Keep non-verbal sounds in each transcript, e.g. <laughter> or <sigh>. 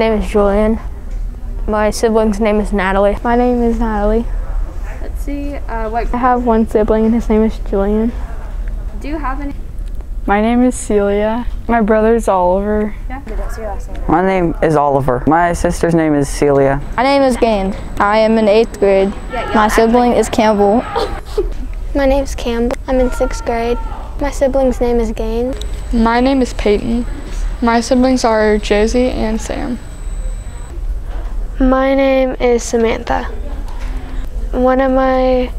name is Julian. My sibling's name is Natalie. My name is Natalie. Let's see. Uh, what I have one sibling and his name is Julian. do you have any? My name is Celia. My brother's Oliver. Yeah. My name is Oliver. My sister's name is Celia. My name is Gain. I am in eighth grade. My sibling is Campbell. My name's Campbell. I'm in sixth grade. My sibling's name is Gain. My name is Peyton. My siblings are Josie and Sam. My name is Samantha. One of my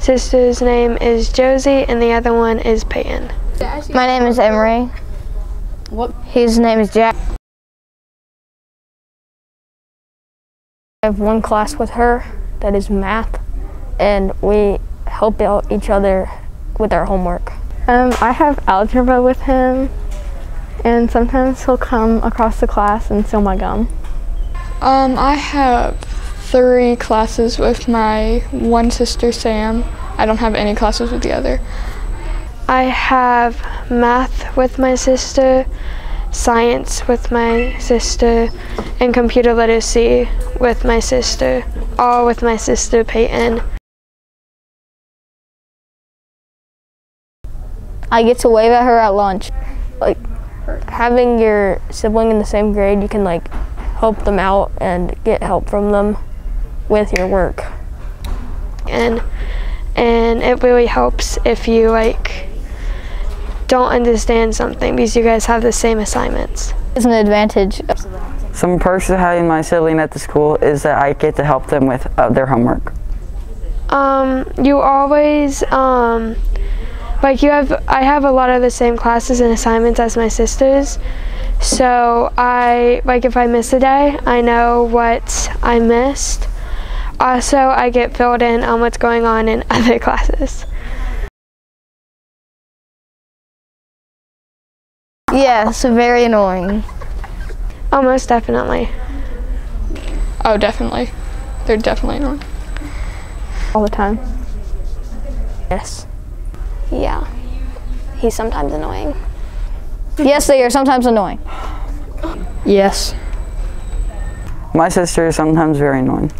sisters' name is Josie and the other one is Peyton. My name is Emery. What? His name is Jack. I have one class with her that is math, and we help out each other with our homework. Um, I have algebra with him, and sometimes he'll come across the class and steal my gum. Um, I have three classes with my one sister, Sam. I don't have any classes with the other. I have math with my sister, science with my sister, and computer literacy with my sister, all with my sister Peyton. I get to wave at her at lunch. Like having your sibling in the same grade, you can like help them out and get help from them with your work. and and it really helps if you like don't understand something because you guys have the same assignments. It's an advantage. Some perks of having my sibling at the school is that I get to help them with uh, their homework. Um, you always um, like you have I have a lot of the same classes and assignments as my sisters. So I like if I miss a day, I know what I missed. Also, I get filled in on what's going on in <laughs> other classes. Yes, very annoying. Almost definitely. Oh, definitely. They're definitely annoying. All the time. Yes. Yeah. He's sometimes annoying. Yes, they are sometimes annoying. Yes. My sister is sometimes very annoying.